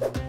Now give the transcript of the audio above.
you